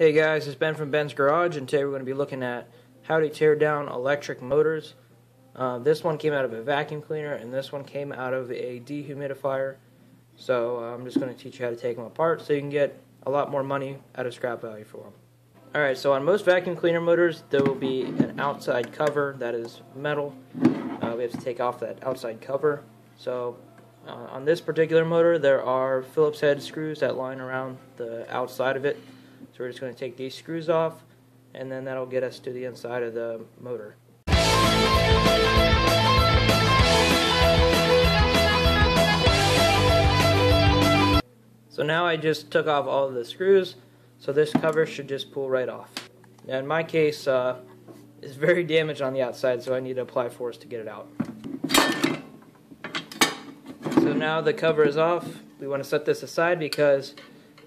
Hey guys, it's Ben from Ben's Garage, and today we're going to be looking at how to tear down electric motors. Uh, this one came out of a vacuum cleaner, and this one came out of a dehumidifier. So uh, I'm just going to teach you how to take them apart so you can get a lot more money out of scrap value for them. Alright, so on most vacuum cleaner motors, there will be an outside cover that is metal. Uh, we have to take off that outside cover. So uh, on this particular motor, there are Phillips head screws that line around the outside of it. So we're just going to take these screws off, and then that'll get us to the inside of the motor. So now I just took off all of the screws, so this cover should just pull right off. Now in my case, uh, it's very damaged on the outside, so I need to apply force to get it out. So now the cover is off. We want to set this aside because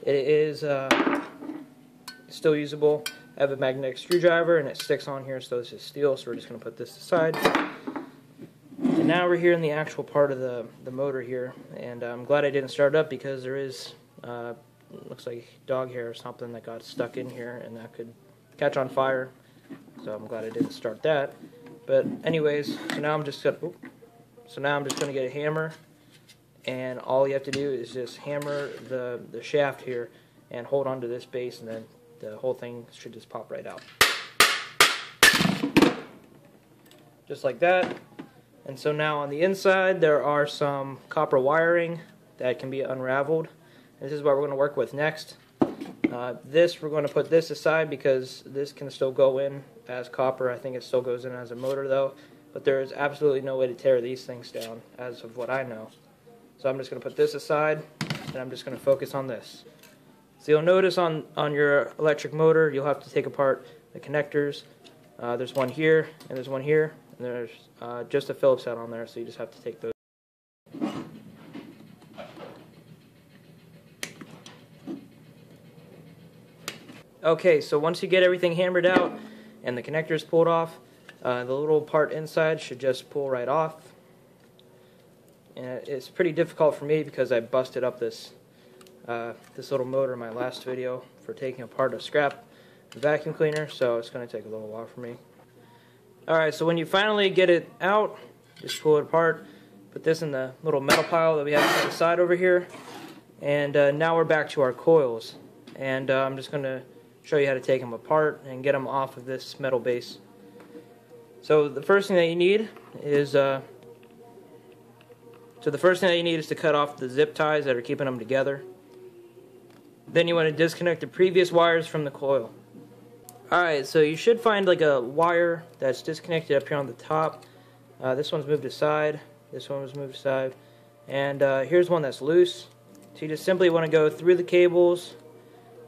it is uh, still usable. I have a magnetic screwdriver and it sticks on here, so this is steel, so we're just going to put this aside. And now we're here in the actual part of the, the motor here, and I'm glad I didn't start it up because there is, uh, looks like dog hair or something that got stuck in here, and that could catch on fire, so I'm glad I didn't start that. But anyways, so now I'm just gonna, so now I'm just going to get a hammer, and all you have to do is just hammer the, the shaft here and hold onto this base, and then the whole thing should just pop right out. Just like that. And so now on the inside there are some copper wiring that can be unraveled. This is what we're going to work with next. Uh, this, we're going to put this aside because this can still go in as copper. I think it still goes in as a motor though. But there is absolutely no way to tear these things down as of what I know. So I'm just going to put this aside and I'm just going to focus on this. So you'll notice on, on your electric motor, you'll have to take apart the connectors. Uh, there's one here, and there's one here, and there's uh, just a Phillips head on there, so you just have to take those. Okay, so once you get everything hammered out and the connectors pulled off, uh, the little part inside should just pull right off. And it's pretty difficult for me because I busted up this uh, this little motor in my last video for taking apart a scrap vacuum cleaner, so it's going to take a little while for me. Alright, so when you finally get it out, just pull it apart, put this in the little metal pile that we have on the side over here, and uh, now we're back to our coils. And uh, I'm just going to show you how to take them apart and get them off of this metal base. So the first thing that you need is uh, so the first thing that you need is to cut off the zip ties that are keeping them together. Then you want to disconnect the previous wires from the coil. Alright, so you should find like a wire that's disconnected up here on the top. Uh, this one's moved aside. This one was moved aside. And uh, here's one that's loose. So you just simply want to go through the cables,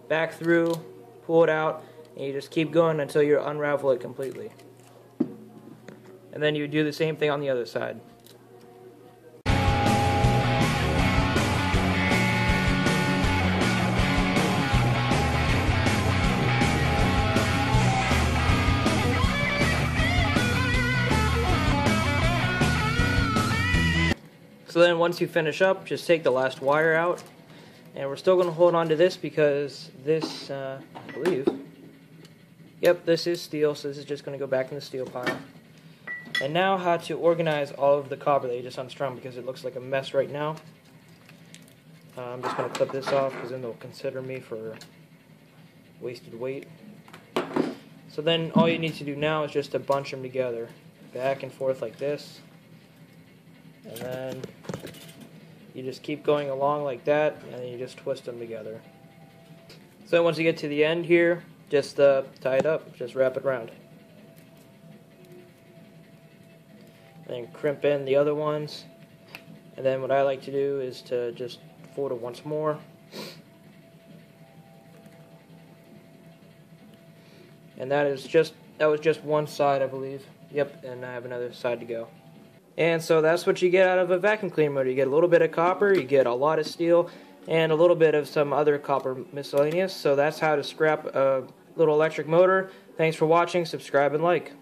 back through, pull it out, and you just keep going until you unravel it completely. And then you do the same thing on the other side. So then once you finish up, just take the last wire out. And we're still going to hold on to this because this, uh, I believe, yep, this is steel, so this is just going to go back in the steel pile. And now how to organize all of the copper that you just unstrung because it looks like a mess right now. Uh, I'm just going to clip this off because then they'll consider me for wasted weight. So then all you need to do now is just to bunch them together, back and forth like this and then you just keep going along like that and then you just twist them together. So once you get to the end here just uh, tie it up. Just wrap it around. And crimp in the other ones. And then what I like to do is to just fold it once more. And that is just that was just one side I believe. Yep and I have another side to go and so that's what you get out of a vacuum cleaner motor. You get a little bit of copper, you get a lot of steel, and a little bit of some other copper miscellaneous. So that's how to scrap a little electric motor. Thanks for watching, subscribe and like.